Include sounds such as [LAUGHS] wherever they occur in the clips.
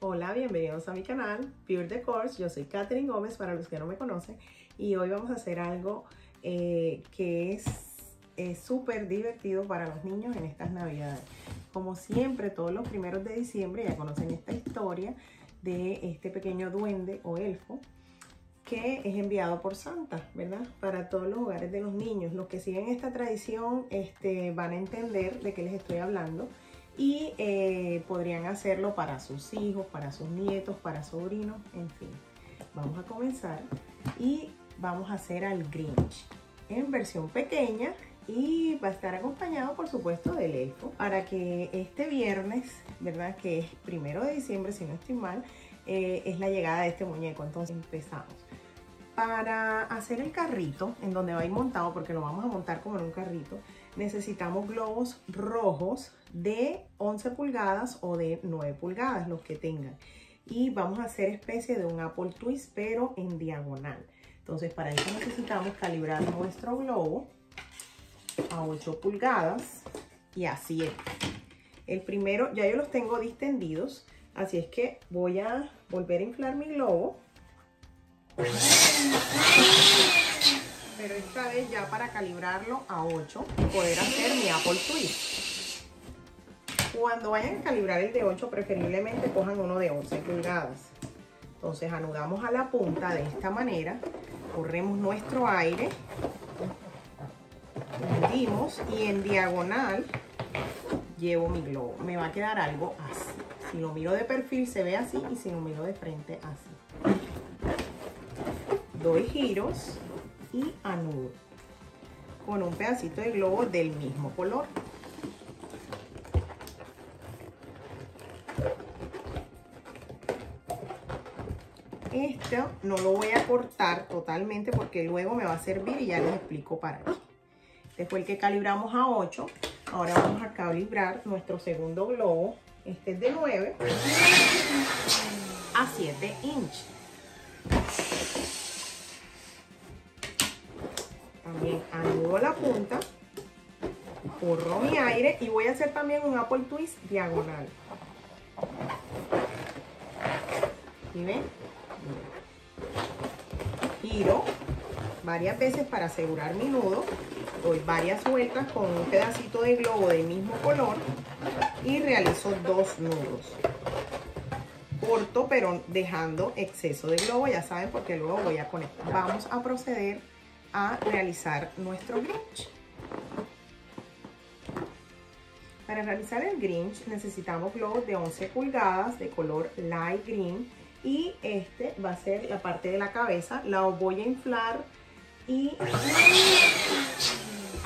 Hola, bienvenidos a mi canal Pure Decors. Yo soy Katherine Gómez para los que no me conocen y hoy vamos a hacer algo eh, que es súper divertido para los niños en estas navidades. Como siempre, todos los primeros de diciembre ya conocen esta historia de este pequeño duende o elfo que es enviado por Santa, ¿verdad? Para todos los hogares de los niños. Los que siguen esta tradición este, van a entender de qué les estoy hablando y eh, podrían hacerlo para sus hijos, para sus nietos, para sobrinos, en fin. Vamos a comenzar y vamos a hacer al Grinch en versión pequeña y va a estar acompañado por supuesto del elfo para que este viernes, ¿verdad? Que es primero de diciembre, si no estoy mal, eh, es la llegada de este muñeco. Entonces empezamos. Para hacer el carrito, en donde va a ir montado, porque lo vamos a montar como en un carrito, necesitamos globos rojos de 11 pulgadas o de 9 pulgadas, los que tengan. Y vamos a hacer especie de un Apple Twist, pero en diagonal. Entonces, para eso necesitamos calibrar nuestro globo a 8 pulgadas y a 7. El primero, ya yo los tengo distendidos, así es que voy a volver a inflar mi globo pero esta vez ya para calibrarlo a 8 y poder hacer mi Apple Twist. Cuando vayan a calibrar el de 8, preferiblemente cojan uno de 11 pulgadas. Entonces anudamos a la punta de esta manera, corremos nuestro aire, hundimos y en diagonal llevo mi globo. Me va a quedar algo así. Si lo miro de perfil se ve así y si lo miro de frente así doy giros y anudo con un pedacito de globo del mismo color. Esto no lo voy a cortar totalmente porque luego me va a servir y ya les explico para qué. Después que calibramos a 8, ahora vamos a calibrar nuestro segundo globo. Este es de 9 a 7 inches. La punta, corro mi aire y voy a hacer también un Apple Twist diagonal. ¿Sí ven? Giro varias veces para asegurar mi nudo. Doy varias vueltas con un pedacito de globo del mismo color y realizo dos nudos. Corto pero dejando exceso de globo, ya saben porque luego voy a conectar. Vamos a proceder a realizar nuestro Grinch. Para realizar el Grinch necesitamos globos de 11 pulgadas de color light green y este va a ser la parte de la cabeza. La voy a inflar y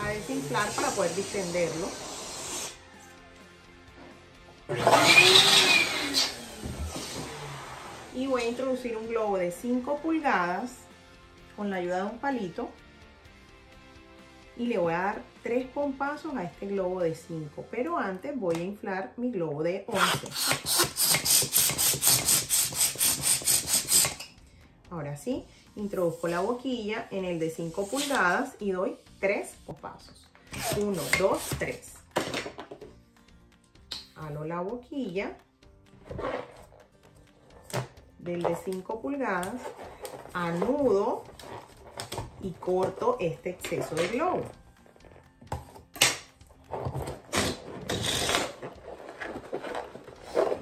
a desinflar para poder distenderlo. Y voy a introducir un globo de 5 pulgadas con la ayuda de un palito. Y le voy a dar tres pompazos a este globo de 5 pero antes voy a inflar mi globo de 11 ahora sí introduzco la boquilla en el de 5 pulgadas y doy tres pompazos. 1, 2, 3 halo la boquilla del de 5 pulgadas anudo y corto este exceso de globo.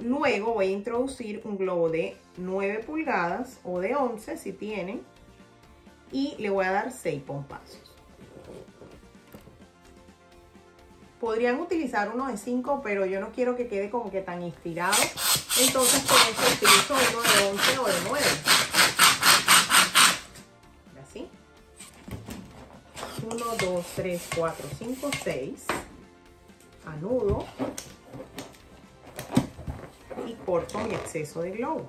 Luego voy a introducir un globo de 9 pulgadas o de 11 si tienen y le voy a dar 6 pompazos. Podrían utilizar uno de 5, pero yo no quiero que quede como que tan inspirado. Entonces por eso utilizo uno de 11 o de 9. 1, 2, 3, 4, 5, 6. Anudo. Y corto mi exceso de globo.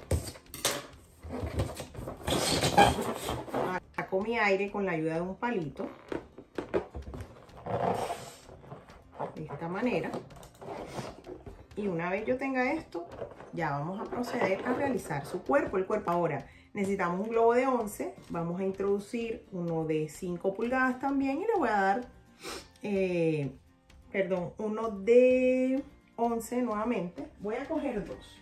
Saco mi aire con la ayuda de un palito. De esta manera. Y una vez yo tenga esto, ya vamos a proceder a realizar su cuerpo. El cuerpo ahora Necesitamos un globo de 11. Vamos a introducir uno de 5 pulgadas también y le voy a dar, eh, perdón, uno de 11 nuevamente. Voy a coger dos.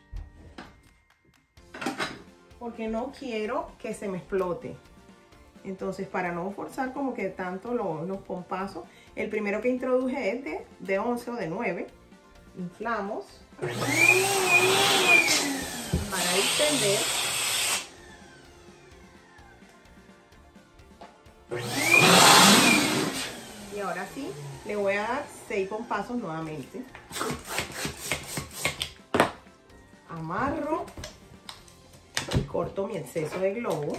porque no quiero que se me explote. Entonces, para no forzar como que tanto los pompazos, el primero que introduje es de, de 11 o de 9. Inflamos para extender. Le voy a dar 6 pompazos nuevamente. Amarro y corto mi exceso de globo.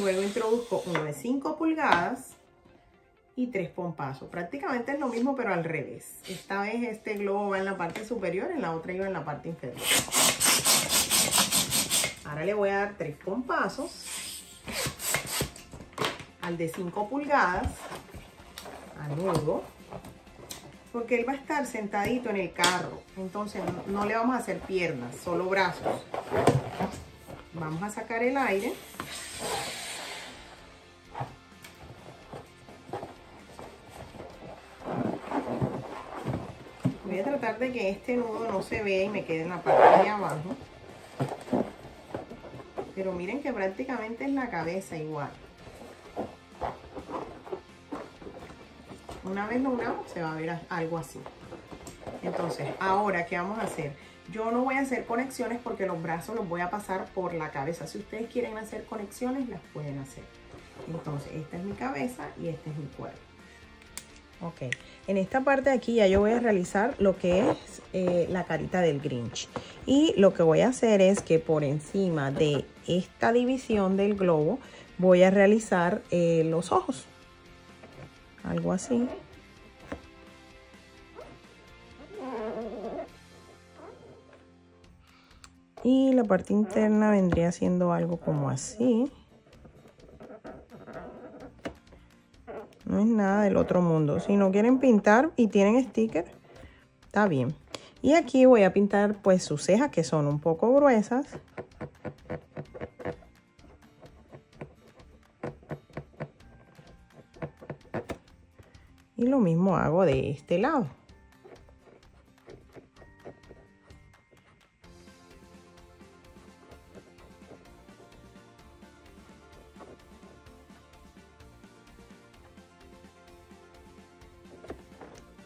Luego introduzco uno de 5 pulgadas y tres pompazos. Prácticamente es lo mismo, pero al revés. Esta vez este globo va en la parte superior, en la otra iba en la parte inferior. Ahora le voy a dar tres pompazos al de 5 pulgadas, al nudo, porque él va a estar sentadito en el carro. Entonces no le vamos a hacer piernas, solo brazos. Vamos a sacar el aire. tratar de que este nudo no se vea y me quede en la parte de abajo. Pero miren que prácticamente es la cabeza igual. Una vez lo unamos se va a ver algo así. Entonces, ahora, ¿qué vamos a hacer? Yo no voy a hacer conexiones porque los brazos los voy a pasar por la cabeza. Si ustedes quieren hacer conexiones, las pueden hacer. Entonces, esta es mi cabeza y este es mi cuerpo. Ok, en esta parte de aquí ya yo voy a realizar lo que es eh, la carita del Grinch. Y lo que voy a hacer es que por encima de esta división del globo voy a realizar eh, los ojos. Algo así. Y la parte interna vendría siendo algo como así. No es nada del otro mundo. Si no quieren pintar y tienen sticker, está bien. Y aquí voy a pintar pues sus cejas que son un poco gruesas. Y lo mismo hago de este lado.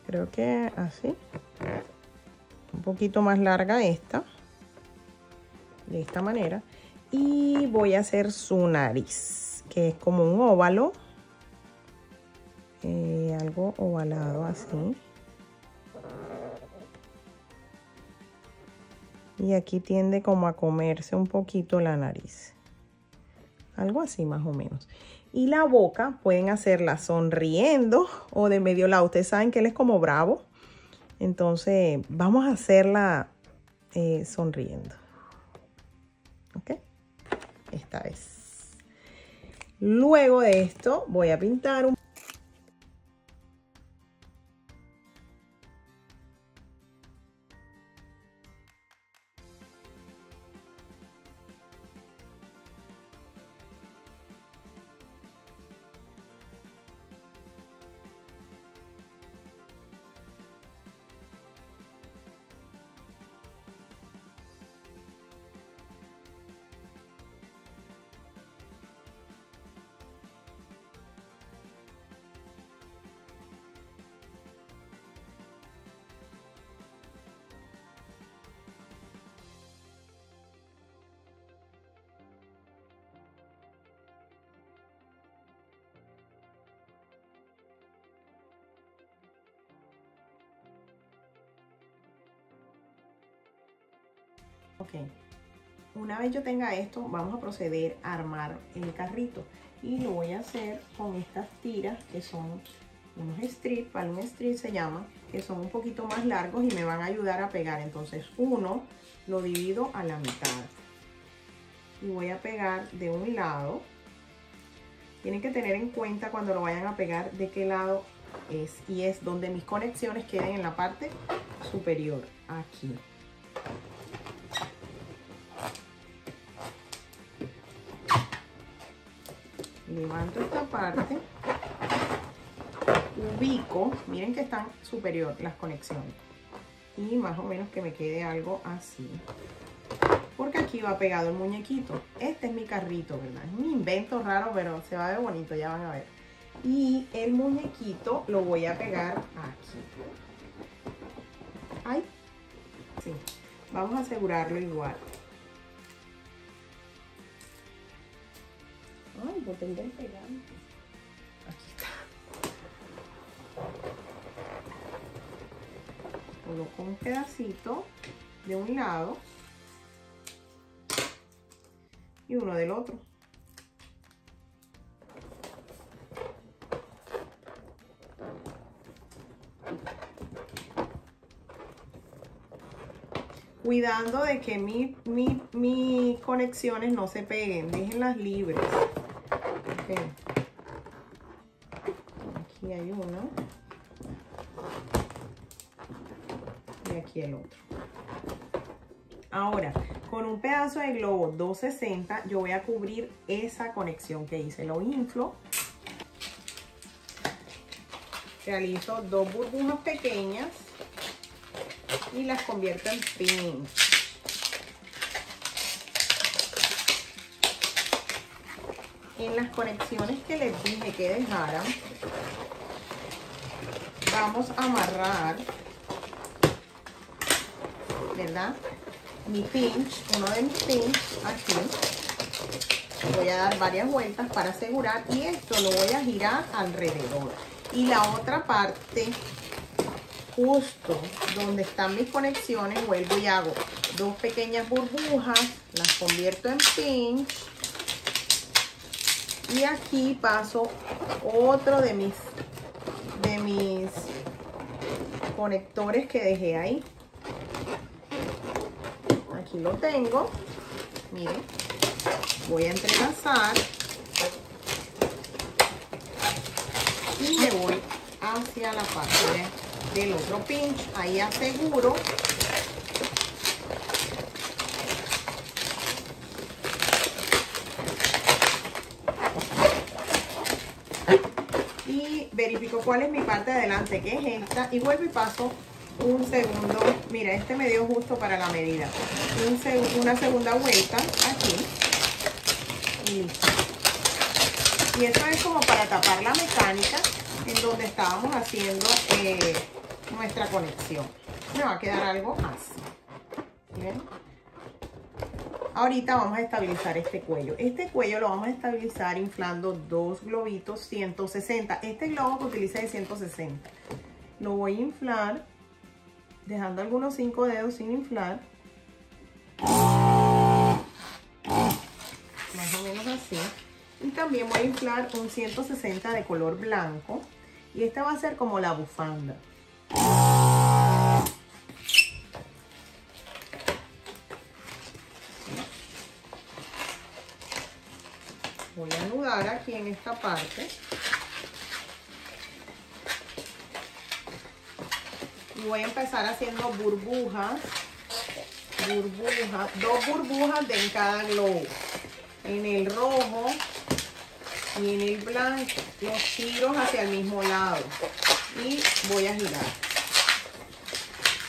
creo que así. Un poquito más larga esta. De esta manera. Y voy a hacer su nariz que es como un óvalo. Eh, ovalado así y aquí tiende como a comerse un poquito la nariz algo así más o menos y la boca pueden hacerla sonriendo o de medio lado. Ustedes saben que él es como bravo. Entonces vamos a hacerla eh, sonriendo. ¿Ok? Esta vez. Luego de esto voy a pintar un Una vez yo tenga esto, vamos a proceder a armar el carrito. Y lo voy a hacer con estas tiras que son unos strip, palm strip se llama, que son un poquito más largos y me van a ayudar a pegar. Entonces uno lo divido a la mitad. Y voy a pegar de un lado. Tienen que tener en cuenta cuando lo vayan a pegar de qué lado es. Y es donde mis conexiones queden en la parte superior, aquí. Parte, ubico, miren que están superior las conexiones. y más o menos que me quede algo así. Porque aquí va pegado el muñequito. Este es mi carrito, ¿verdad? Es un invento raro, pero se va a ver bonito, ya van a ver. Y el muñequito lo voy a pegar aquí. Ay, sí. Vamos a asegurarlo igual. Ay, botella de pegante. Coloco un pedacito de un lado y uno del otro. Cuidando de que mis mi, conexiones no se peguen, déjenlas libres. Aquí hay uno. Y el otro. Ahora, con un pedazo de globo 260 yo voy a cubrir esa conexión que hice. Lo inflo. Realizo dos burbujas pequeñas y las convierto en pins. En las conexiones que les dije que dejaran, vamos a amarrar, ¿verdad? mi pinch, uno de mis pinch aquí. Voy a dar varias vueltas para asegurar y esto lo voy a girar alrededor. Y la otra parte, justo donde están mis conexiones, vuelvo y hago dos pequeñas burbujas, las convierto en pinch. Y aquí paso otro de mis, de mis conectores que dejé ahí lo tengo. Miren, voy a entrelazar. Y me voy hacia la parte del otro pinch. Ahí aseguro y verifico cuál es mi parte de adelante que es esta y vuelvo y paso un segundo, mira, este me dio justo para la medida. una segunda vuelta aquí. Y. Y eso es como para tapar la mecánica en donde estábamos haciendo eh, nuestra conexión. Me va a quedar algo así. ¿Bien? Ahorita vamos a estabilizar este cuello. Este cuello lo vamos a estabilizar inflando dos globitos 160. Este globo que utiliza de 160. Lo voy a inflar dejando algunos cinco dedos sin inflar. Más o menos así. Y también voy a inflar un 160 de color blanco. Y esta va a ser como la bufanda. Voy a anudar aquí en esta parte. Voy a empezar haciendo burbujas, burbujas, dos burbujas de en cada globo. En el rojo y en el blanco, los giros hacia el mismo lado. Y voy a girar.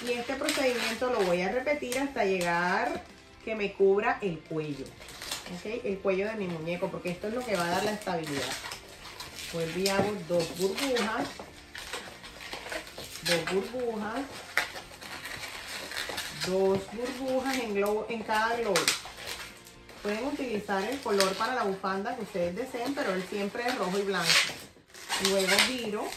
Y este procedimiento lo voy a repetir hasta llegar que me cubra el cuello. El cuello de mi muñeco, porque esto es lo que va a dar la estabilidad. Vuelvo y dos burbujas dos burbujas, dos burbujas en, globo, en cada globo. Pueden utilizar el color para la bufanda que ustedes deseen, pero él siempre es rojo y blanco. Luego giro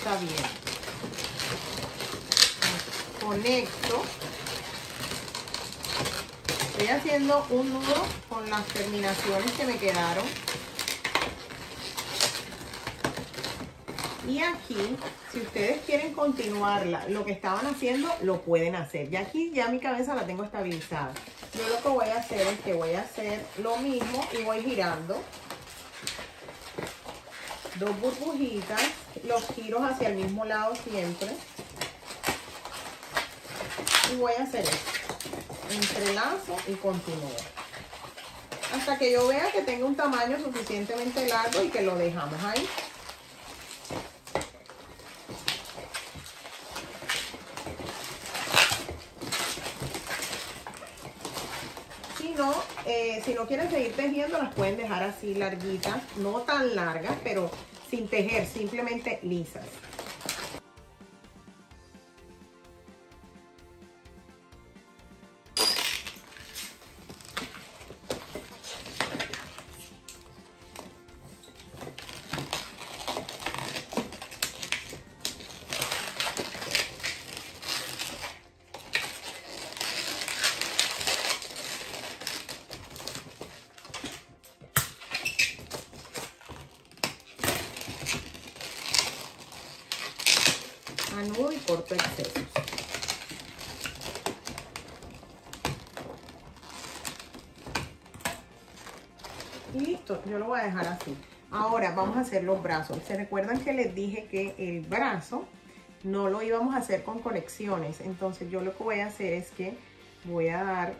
está bien. Conecto Estoy haciendo un nudo con las terminaciones que me quedaron. Y aquí, si ustedes quieren continuarla, lo que estaban haciendo, lo pueden hacer. Y aquí ya mi cabeza la tengo estabilizada. Yo lo que voy a hacer es que voy a hacer lo mismo y voy girando dos burbujitas, los giros hacia el mismo lado siempre. Y voy a hacer esto. Entrelazo y continúo. Hasta que yo vea que tenga un tamaño suficientemente largo y que lo dejamos ahí. No, eh, si no quieren seguir tejiendo, las pueden dejar así larguitas, no tan largas, pero sin tejer, simplemente lisas. Y listo, yo lo voy a dejar así. Ahora vamos a hacer los brazos. ¿Se recuerdan que les dije que el brazo no lo íbamos a hacer con conexiones? Entonces yo lo que voy a hacer es que voy a dar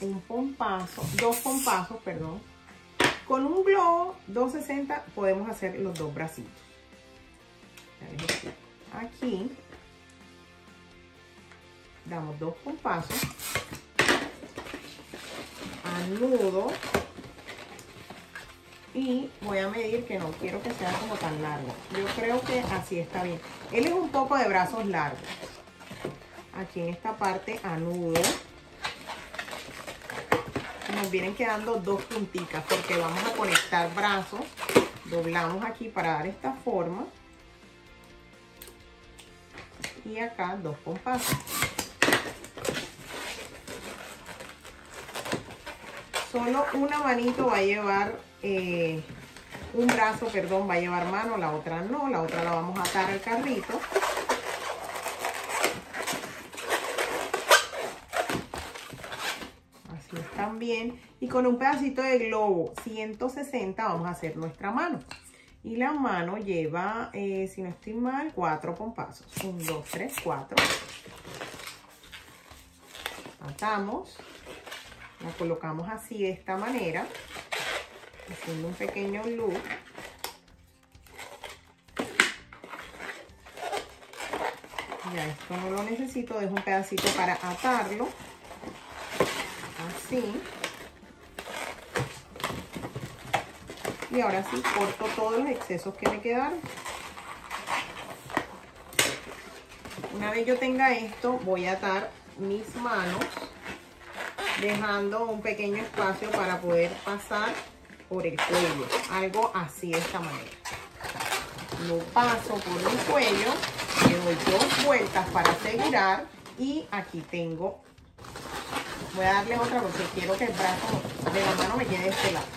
un pompazo, dos pompazos, perdón. Con un globo 260 podemos hacer los dos bracitos aquí. Damos dos compasos. Anudo. Y voy a medir que no quiero que sea como tan largo. Yo creo que así está bien. Él es un poco de brazos largos. Aquí en esta parte anudo. Nos vienen quedando dos punticas porque vamos a conectar brazos. Doblamos aquí para dar esta forma y acá dos compases. Solo una manito va a llevar, eh, un brazo, perdón, va a llevar mano, la otra no, la otra la vamos a atar al carrito. Así están bien. Y con un pedacito de globo 160 vamos a hacer nuestra mano. Y la mano lleva, eh, si no estoy mal, cuatro pompazos. Un, dos, tres, cuatro. Atamos. La colocamos así de esta manera. Haciendo un pequeño loop. Ya esto no lo necesito. Dejo un pedacito para atarlo. Así. Y ahora sí corto todos los excesos que me quedaron. Una vez yo tenga esto voy a atar mis manos dejando un pequeño espacio para poder pasar por el cuello. Algo así de esta manera. Lo paso por el cuello le doy dos vueltas para asegurar y aquí tengo voy a darle otra porque quiero que el brazo de la mano me quede de este lado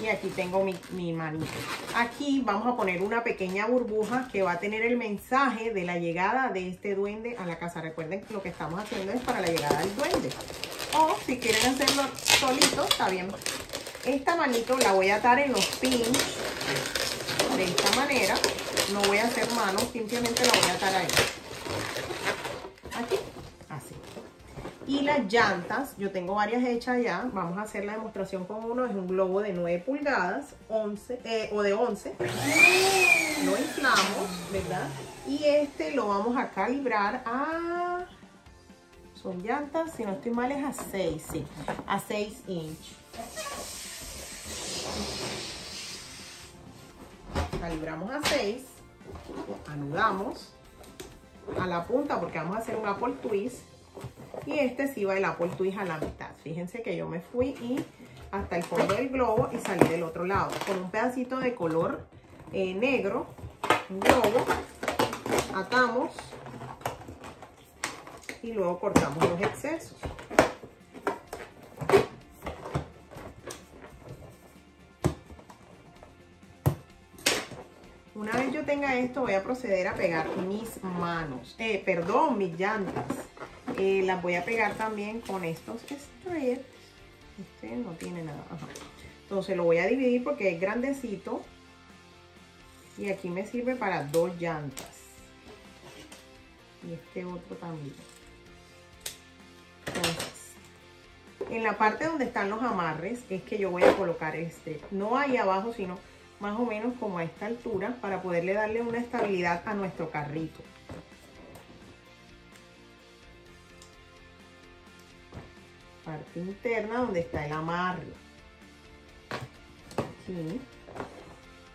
y aquí tengo mi, mi, manito. Aquí vamos a poner una pequeña burbuja que va a tener el mensaje de la llegada de este duende a la casa. Recuerden que lo que estamos haciendo es para la llegada del duende. O si quieren hacerlo solito, está bien. Esta manito la voy a atar en los pins de esta manera. No voy a hacer manos, simplemente la voy a atar ahí. Y las llantas, yo tengo varias hechas ya. Vamos a hacer la demostración con uno. Es un globo de 9 pulgadas 11, eh, o de 11. Lo inflamos, ¿verdad? Y este lo vamos a calibrar a... Son llantas, si no estoy mal es a 6, sí. A 6 inch. Calibramos a 6. Anudamos a la punta porque vamos a hacer un apple twist y este sí baila por tu hija a la mitad. Fíjense que yo me fui y hasta el fondo del globo y salí del otro lado. Con un pedacito de color eh, negro, un globo, atamos y luego cortamos los excesos. Una vez yo tenga esto, voy a proceder a pegar mis manos, eh, perdón, mis llantas. Eh, las voy a pegar también con estos strips. Este no tiene nada. Entonces lo voy a dividir porque es grandecito. Y aquí me sirve para dos llantas. Y este otro también. Entonces, en la parte donde están los amarres es que yo voy a colocar este. No ahí abajo, sino más o menos como a esta altura para poderle darle una estabilidad a nuestro carrito. Parte interna donde está el amarre.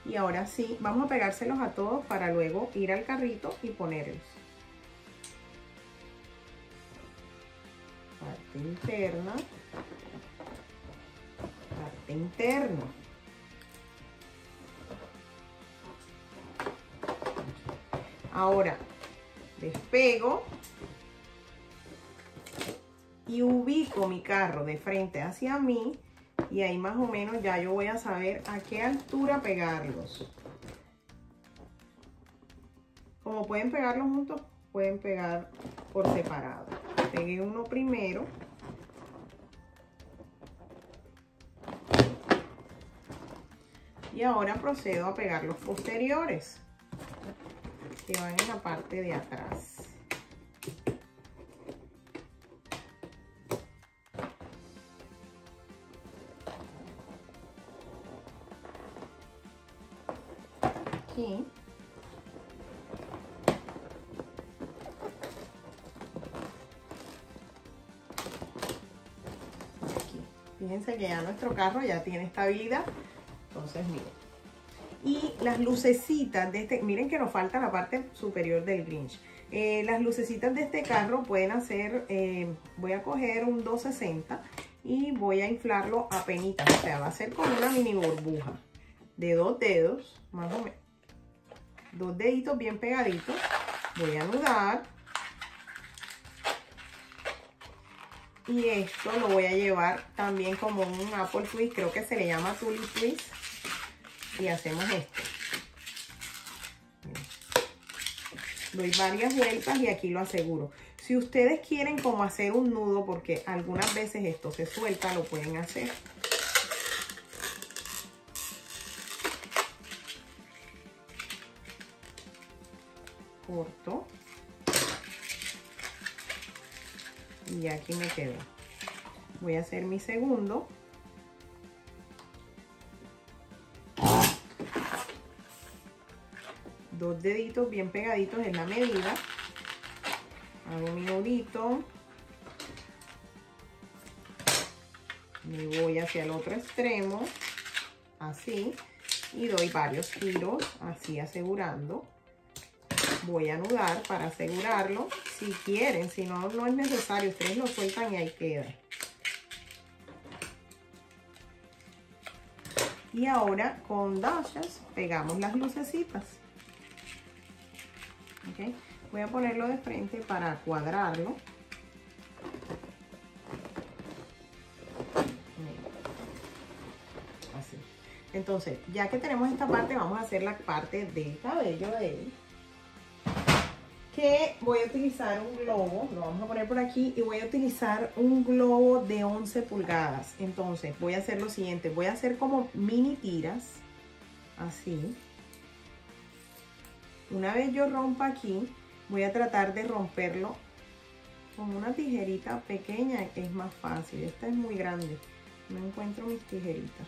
Y ahora sí, vamos a pegárselos a todos para luego ir al carrito y ponerlos. Parte interna. Parte interna. Ahora, despego y ubico mi carro de frente hacia mí y ahí más o menos ya yo voy a saber a qué altura pegarlos. Como pueden pegarlos juntos, pueden pegar por separado. Pegué uno primero. Y ahora procedo a pegar los posteriores que van en la parte de atrás. Fíjense que ya nuestro carro ya tiene estabilidad. Entonces, miren y las lucecitas de este, miren que nos falta la parte superior del Grinch. Eh, las lucecitas de este carro pueden hacer, eh, voy a coger un 260 y voy a inflarlo a penitas, o sea, va a ser como una mini burbuja de dos dedos, más o menos. Dos deditos bien pegaditos. Voy a anudar. Y esto lo voy a llevar también como un apple twist, creo que se le llama tulip twist y hacemos esto. Doy varias vueltas y aquí lo aseguro. Si ustedes quieren como hacer un nudo, porque algunas veces esto se suelta, lo pueden hacer. Corto. Y aquí me quedo. Voy a hacer mi segundo. dos deditos bien pegaditos en la medida. Hago mi nudito. Me voy hacia el otro extremo, así, y doy varios giros, así asegurando. Voy a anudar para asegurarlo, si quieren, si no, no es necesario, ustedes lo sueltan y ahí queda. Y ahora con dashes pegamos las lucecitas. Voy a ponerlo de frente para cuadrarlo. Así. Entonces, ya que tenemos esta parte, vamos a hacer la parte del cabello de él. Voy a utilizar un globo, lo vamos a poner por aquí, y voy a utilizar un globo de 11 pulgadas. Entonces, voy a hacer lo siguiente, voy a hacer como mini tiras, así. Una vez yo rompa aquí, voy a tratar de romperlo con una tijerita pequeña que es más fácil. Esta es muy grande. No encuentro mis tijeritas.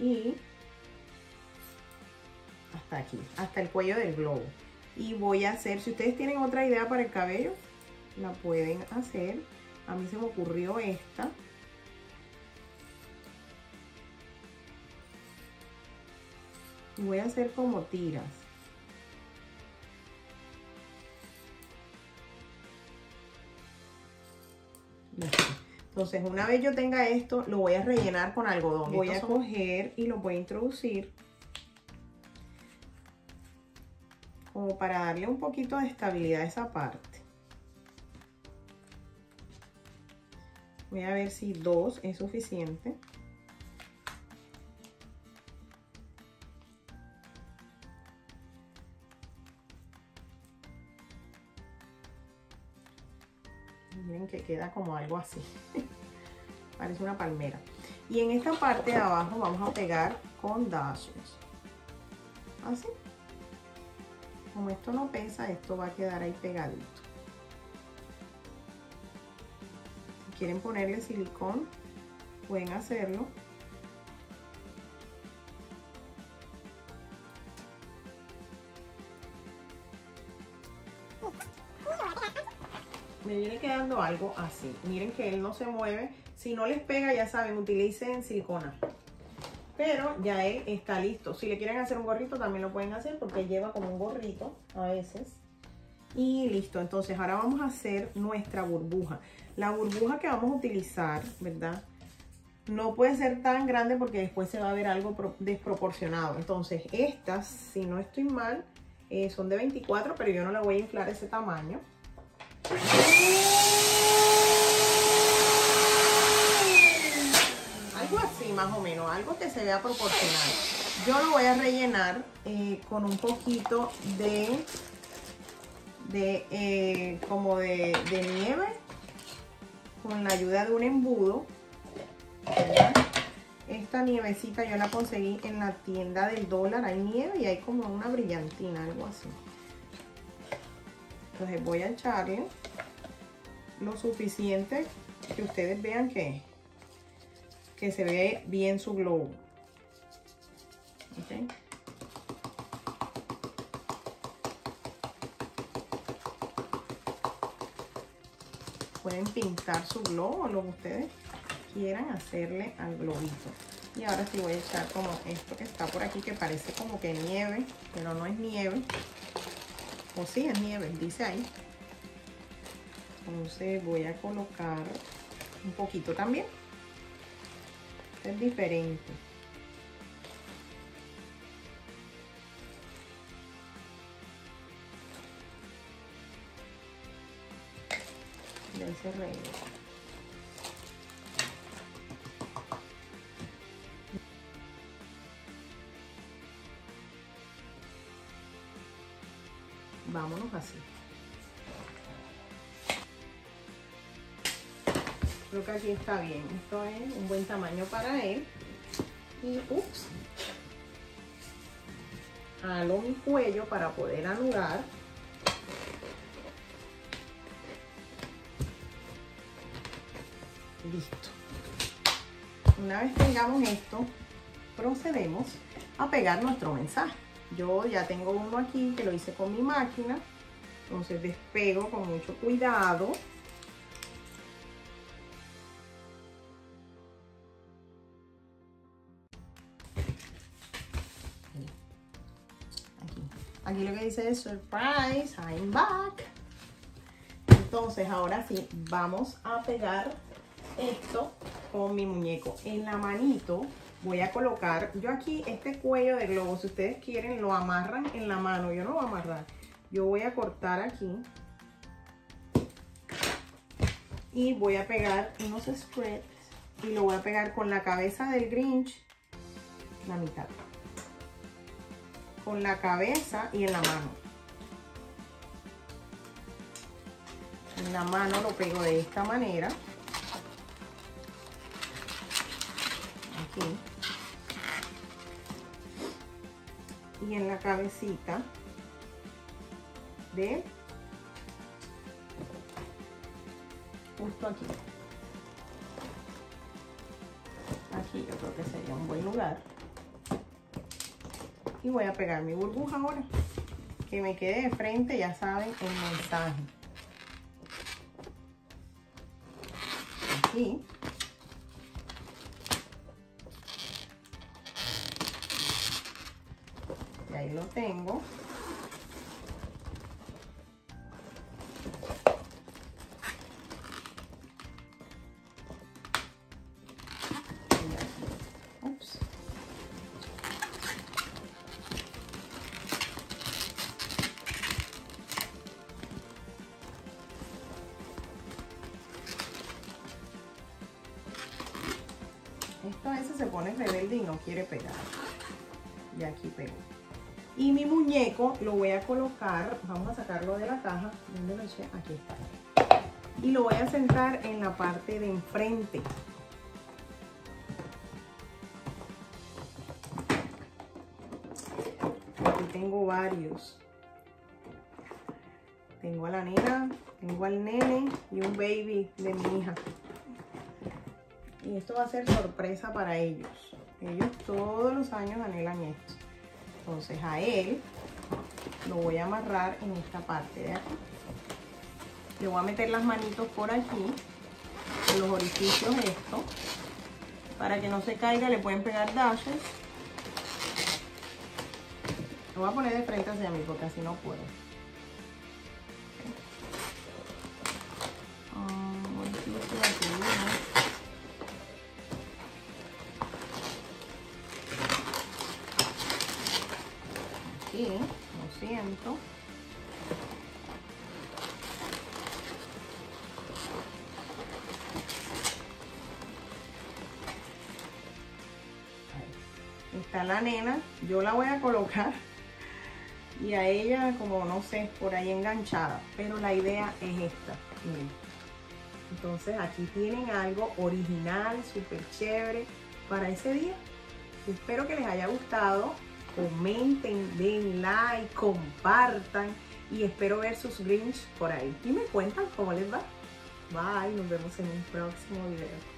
Y hasta aquí, hasta el cuello del globo. Y voy a hacer, si ustedes tienen otra idea para el cabello, la pueden hacer. A mí se me ocurrió esta. voy a hacer como tiras. Entonces, una vez yo tenga esto, lo voy a rellenar con algodón. Voy a coger y lo voy a introducir como para darle un poquito de estabilidad a esa parte. Voy a ver si dos es suficiente. Miren que queda como algo así. [LAUGHS] Parece una palmera. Y en esta parte de abajo vamos a pegar con dashers. Así. Como esto no pesa, esto va a quedar ahí pegadito. Si quieren ponerle silicón, pueden hacerlo. me viene quedando algo así. Miren que él no se mueve. Si no les pega, ya saben, utilicen silicona. Pero ya él está listo. Si le quieren hacer un gorrito, también lo pueden hacer porque lleva como un gorrito a veces. Y listo. Entonces ahora vamos a hacer nuestra burbuja. La burbuja que vamos a utilizar, ¿verdad? No puede ser tan grande porque después se va a ver algo desproporcionado. Entonces estas, si no estoy mal, eh, son de 24, pero yo no la voy a inflar ese tamaño. Algo así más o menos, algo que se vea proporcional. Yo lo voy a rellenar eh, con un poquito de, de eh, como de, nieve, con la ayuda de un embudo. Esta nievecita yo la conseguí en la tienda del dólar, hay nieve y hay como una brillantina, algo así. Entonces voy a echarle lo suficiente que ustedes vean que, que se ve bien su globo. Pueden pintar su globo, lo que ustedes quieran hacerle al globito. Y ahora sí voy a echar como esto que está por aquí, que parece como que nieve, pero no es nieve. O sí, es nieve, dice ahí. Entonces voy a colocar un poquito también. Es diferente. Vámonos así. Creo que aquí está bien. Esto es un buen tamaño para él. Y, ups, halo mi cuello para poder anudar. Listo. Una vez tengamos esto, procedemos a pegar nuestro mensaje. Yo ya tengo uno aquí que lo hice con mi máquina. Entonces despego con mucho cuidado. Aquí. Lo que dice es surprise, I'm back. Entonces ahora sí, vamos a pegar esto con mi muñeco en la manito voy a colocar, yo aquí este cuello de globo, si ustedes quieren, lo amarran en la mano. Yo no voy a amarrar. Yo voy a cortar aquí. Y voy a pegar unos spreads. Y lo voy a pegar con la cabeza del Grinch, la mitad. Con la cabeza y en la mano. En la mano lo pego de esta manera. Aquí. y en la cabecita de justo aquí aquí yo creo que sería un buen lugar y voy a pegar mi burbuja ahora que me quede de frente ya saben el mensaje aquí ahí lo tengo. A veces se pone rebelde y no quiere pegar. Y aquí pego. Y mi muñeco lo voy a colocar, vamos a sacarlo de la caja. ¿Dónde lo eché? Aquí está. y lo voy a sentar en la parte de enfrente. Aquí tengo varios. Tengo a la nena, tengo al nene y un baby de mi hija. Y esto va a ser sorpresa para ellos. Ellos todos los años anhelan esto. Entonces a él lo voy a amarrar en esta parte de aquí. Le voy a meter las manitos por aquí, en los orificios esto, para que no se caiga, le pueden pegar dashes. Lo voy a poner de frente hacia mí porque así no puedo. Aquí, está la nena, yo la voy a colocar y a ella como no sé, por ahí enganchada, pero la idea es esta, Entonces aquí tienen algo original, súper chévere para ese día. Espero que les haya gustado, comenten, den like, compartan y espero ver sus Grinch por ahí. Y me cuentan cómo les va. Bye, nos vemos en un próximo video.